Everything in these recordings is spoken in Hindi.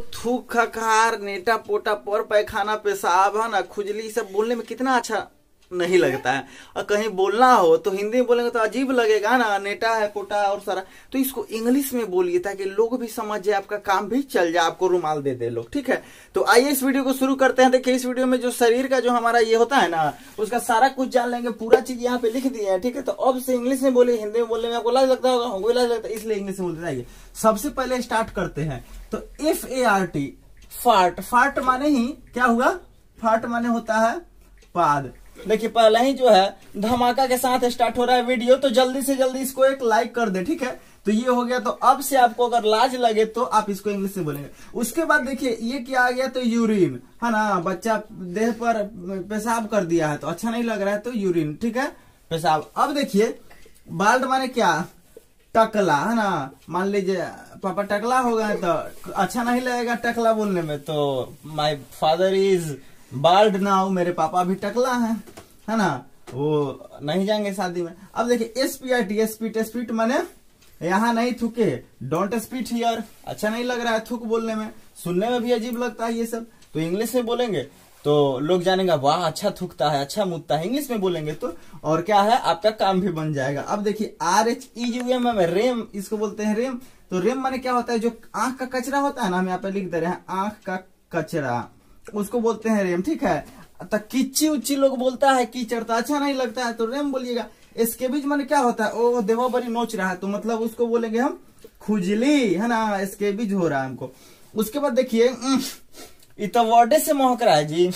थूक खखार नेटा पोटा, पर पैखाना, पेशाब, है ना, खुजली, सब बोलने में कितना अच्छा नहीं लगता है। और कहीं बोलना हो तो हिंदी में बोलेंगे तो अजीब लगेगा ना, नेटा है पोटा और सारा। तो इसको इंग्लिश में बोलिए ताकि लोग भी समझ जाए, आपका काम भी चल जाए, आपको रुमाल दे दे लोग, ठीक है? तो आइए इस वीडियो को शुरू करते हैं। देखिए, इस वीडियो में जो शरीर का जो हमारा ये होता है ना, उसका सारा कुछ जान लेंगे, पूरा चीज़ यहाँ पे लिख दिया है, ठीक है? तो अब से इंग्लिश में बोलिए, हिंदी में बोलने में आपको लाज लगता होगा, हमको लाज लगता है, इसलिए इंग्लिश में बोलते जाइए सबसे पहले स्टार्ट करते हैं। तो F A R T fart fart माने ही क्या हुआ? फार्ट माने होता है, पाद। देखिए, पहले ही जो है, धमाका के साथ स्टार्ट हो रहा है वीडियो तो जल्दी से जल्दी इसको एक लाइक कर दे, ठीक है? तो ये हो गया तो अब से आपको अगर लाज लगे तो आप इसको इंग्लिश में बोलेंगे। उसके बाद देखिए, ये क्या आ गया तो यूरिन है ना? बच्चा देह पर पेशाब कर दिया है तो अच्छा नहीं लग रहा है तो यूरिन ठीक है? पेशाब। अब देखिए बाल्ट माने क्या? टकला, है ना? मान लीजिए, पापा टकला हो गए तो अच्छा नहीं लगेगा टकला बोलने में तो my father is bald now मेरे पापा भी टकला है है ना? वो नहीं जाएँगे शादी में। अब देखिए S P I T spit spit माने यहाँ नहीं थूके। डोंट स्पीट हियर अच्छा नहीं लग रहा है थूक बोलने में। सुनने में भी अजीब लगता है ये सब। तो इंग्लिश में बोलेंगे तो लोग जानेंगे, वाह अच्छा थूकता है अच्छा मुदता है। इंग्लिश में बोलेंगे तो और क्या है? आपका काम भी बन जाएगा। अब देखिए R H E U M M rheum इसको बोलते हैं रेम तो रेम माने क्या होता है? जो आँख का कचरा होता है ना, हम यहाँ पे लिख दे रहे हैं, आँख का कचरा। उसको बोलते हैं रेम, ठीक है? तो किच्ची उच्ची लोग बोलता है, कीचड़ तो अच्छा नहीं लगता है तो रेम बोलिएगा, इसके बीच मैंने क्या होता है? ओ देवा बड़ी नोच रहा है तो मतलब उसको बोलेंगे हम खुजली, है ना? इसके बीच हो रहा है हमको। उसके बाद देखिए वर्डे से महक रहा है जी।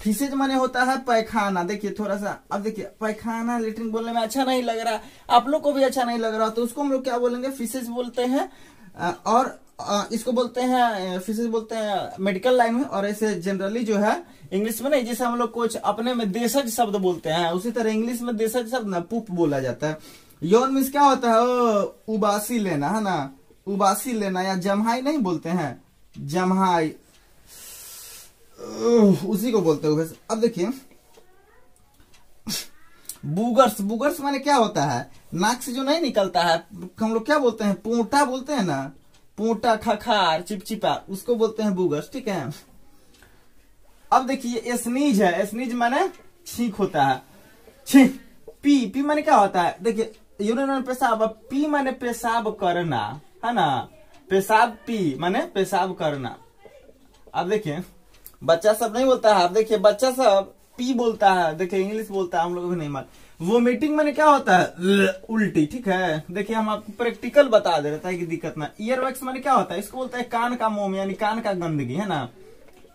फिसेज माने होता है पैखाना। देखिए, थोड़ा सा, अब देखिए, पैखाना लेटरिन बोलने में अच्छा नहीं लग रहा, आप लोग को भी अच्छा नहीं लग रहा तो उसको हम लोग क्या बोलेंगे? फिसेज बोलते हैं और इसको बोलते हैं फिजिक्स बोलते हैं मेडिकल लाइन में, और ऐसे जनरली जो है इंग्लिश में नहीं जैसे हम लोग कुछ अपने में देशज शब्द बोलते हैं, उसी तरह इंग्लिश में देशज शब्द ना, पुप बोला जाता है। यौन मीन्स क्या होता है? उबासी लेना, है ना? उबासी लेना, या जमहाई नहीं बोलते हैं। जमहाई। उसी को बोलते हैं अब देखिए। बुगर्स बुगर्स माने क्या होता है? नाक से जो नहीं निकलता है, हम लोग क्या बोलते हैं? पोटा बोलते हैं ना? पोटा खखार, चिपचिपा, उसको बोलते हैं बुगर्स ठीक है? अब देखिए स्नीज है। स्नीज माने छींक होता है। छींक, पी पी माने क्या होता है? देखिए यूरिन पेशाब पी माने पेशाब करना, है ना? पेशाब पी माने पेशाब करना। अब देखिए, बच्चा सब नहीं बोलता है। अब देखिए, बच्चा सब पी बोलता है, देखिए इंग्लिश बोलता है, हम लोग नहीं मान वो मीटिंग में क्या होता है? उल्टी, ठीक है? देखिए, हम आपको प्रैक्टिकल बता दे रहे कि दिक्कत ना। ईयर वैक्स मैंने क्या होता है? इसको बोलते हैं कान का मोम, यानी कान का गंदगी, है ना?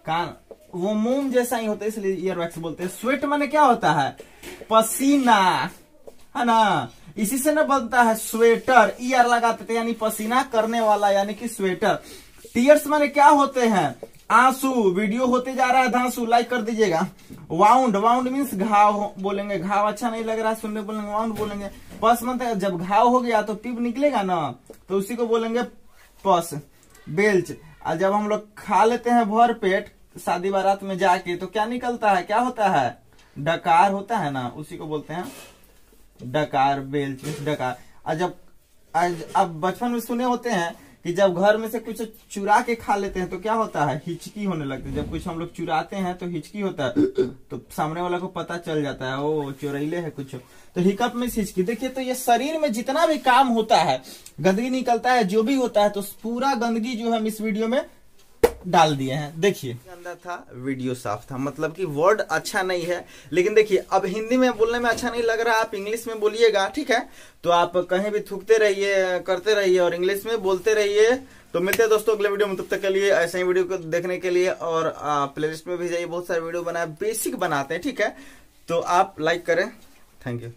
कान, वो मोम जैसा ही होता है, इसलिए ईयर वैक्स बोलते हैं। स्वेट मैंने क्या होता है? पसीना, है ना? इसी से ना बनता है स्वेटर ईयर लगाते थे, यानी पसीना करने वाला, यानी कि स्वेटर टीयर्स मैंने क्या होते हैं? आँसू, वीडियो होते जा रहा है धांसू लाइक कर दीजिएगा। वाउंड वाउंड मीन्स घाव बोलेंगे। घाव अच्छा नहीं लग रहा है सुनने बोलेंगे वाउंड बोलेंगे। पस मतलब जब घाव हो गया तो टिप निकलेगा ना? तो उसी को बोलेंगे पस बेल्च। और जब हम लोग खा लेते हैं भर पेट, शादी बारात में जाके तो क्या निकलता है? क्या होता है? डकार होता है ना? उसी को बोलते हैं डकार, बेल्च, डकार। और जब अब बचपन में सुने होते हैं कि जब घर में से कुछ चुरा के खा लेते हैं तो क्या होता है? हिचकी होने लगती है। जब कुछ हम लोग चुराते हैं तो हिचकी होता है। तो सामने वाला को पता चल जाता है, ओ, चोरैले है कुछ। तो हिकअप में हिचकी। देखिए तो ये शरीर में जितना भी काम होता है, गंदगी निकलता है, जो भी होता है तो पूरा गंदगी जो हम इस वीडियो में डाल दिए हैं। देखिए। गंदा था वीडियो साफ़ था। मतलब कि वर्ड अच्छा नहीं है। लेकिन देखिए, अब हिंदी में बोलने में अच्छा नहीं लग रहा। आप इंग्लिश में बोलिएगा, ठीक है? तो आप कहीं भी थूकते रहिए, करते रहिए और इंग्लिश में बोलते रहिए। तो मिलते हैं दोस्तों अगले वीडियो में। तब तक के लिए ऐसे ही वीडियो को देखने के लिए और प्ले लिस्ट में भी जाइए। बहुत सारे वीडियो बनाए बेसिक बनाते हैं, ठीक है? तो आप लाइक करें। Thank you